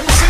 Let me.